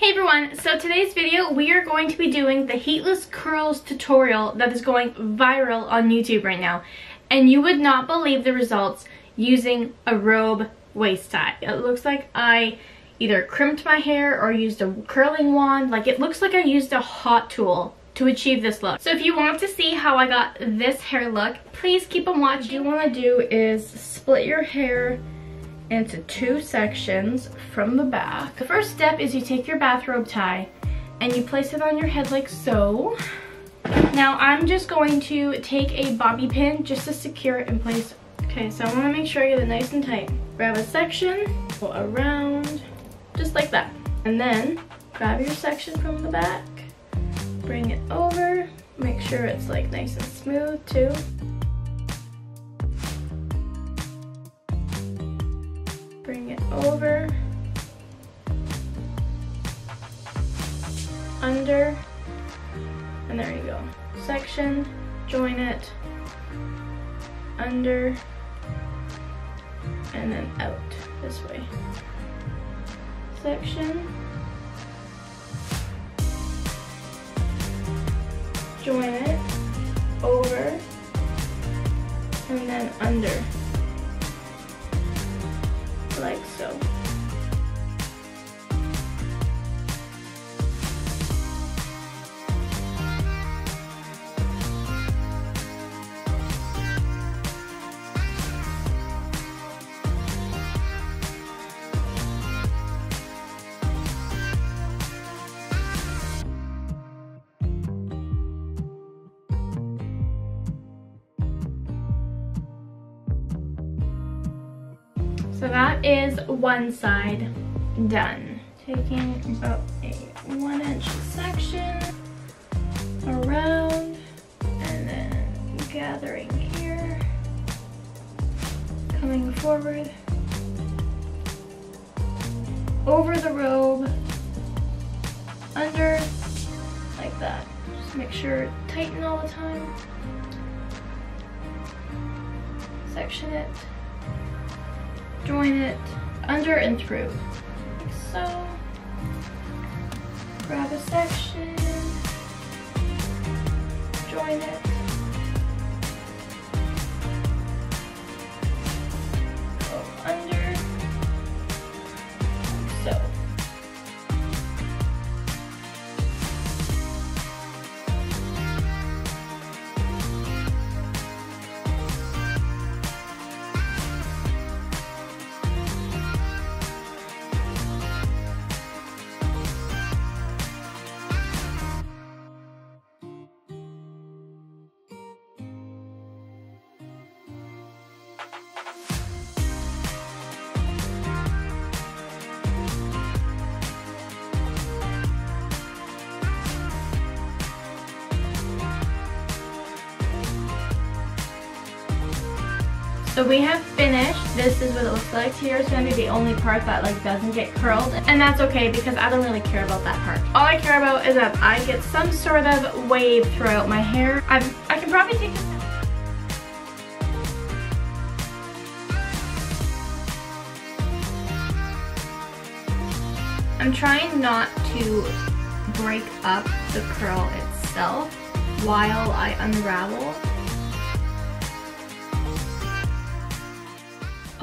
everyone, so today's video we are going to be doing the heatless curls tutorial that is going viral on YouTube right now. And you would not believe the results using a robe waist tie. It looks like I either crimped my hair or used a curling wand. Like it looks like I used a hot tool to achieve this look. So if you want to see how I got this hair look, please keep on watching. What you want to do is split your hair into two sections from the back. The first step is you take your bathrobe tie and you place it on your head like so. Now I'm just going to take a bobby pin just to secure it in place. Okay, so I want to make sure I get it nice and tight. Grab a section, go around, just like that. And then grab your section from the back, bring it over, make sure it's like nice and smooth too. Bring it over, under, and there you go. Section, join it, under, and then out this way. Section, join it, over, and then under like so. So that is one side done. Taking about a one inch section around and then gathering here, coming forward, over the robe, under, like that. Just make sure tighten all the time. Section it join it under and through, like so. Grab a section, join it, So we have finished. This is what it looks like. Here is going to be the only part that like doesn't get curled. And that's okay because I don't really care about that part. All I care about is that I get some sort of wave throughout my hair. i I can probably take I'm trying not to break up the curl itself while I unravel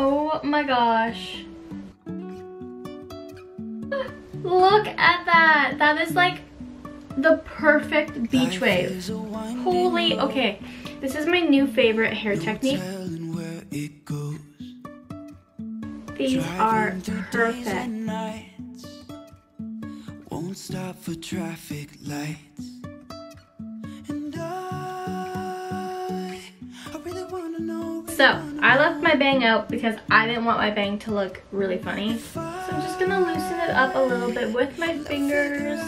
Oh my gosh. Look at that. That is like the perfect beach wave. Holy, okay. This is my new favorite hair technique. These are perfect. Won't stop for traffic lights. So, I left my bang out because I didn't want my bang to look really funny. So I'm just gonna loosen it up a little bit with my fingers.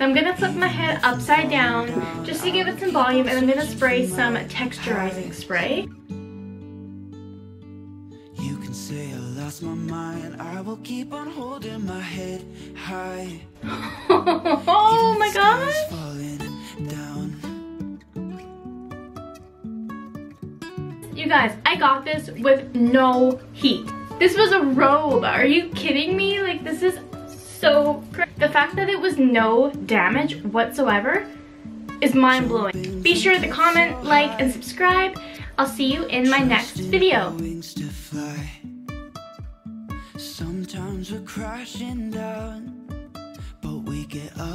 I'm gonna flip my head upside down just to give it some volume and I'm gonna spray some texturizing spray. You can say I lost my mind, I will keep on holding my head high. oh my gosh! You guys, I got this with no heat. This was a robe. Are you kidding me? Like this is so The fact that it was no damage whatsoever is mind-blowing. Be sure to comment, like, and subscribe. I'll see you in my next video. Sometimes we're crashing down, but we get up.